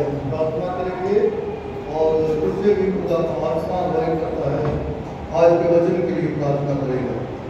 प्रार्थना करेंगे और उससे भी खुदा आत्मा भय करता है। आज के वचन के लिए प्रार्थना करेगा।